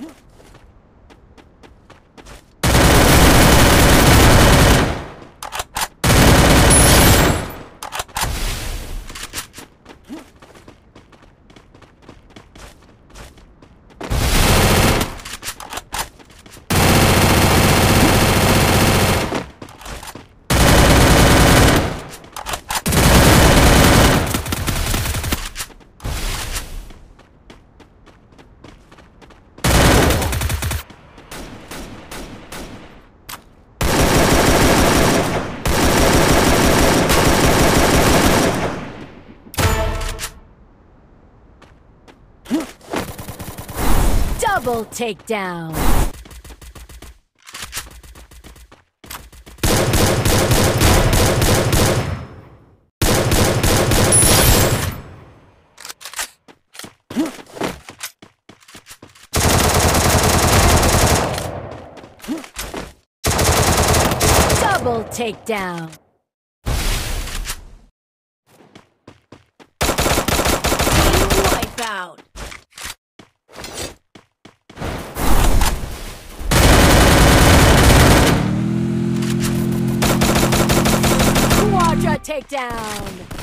Huh? Double takedown. Double takedown. Wipe takedown.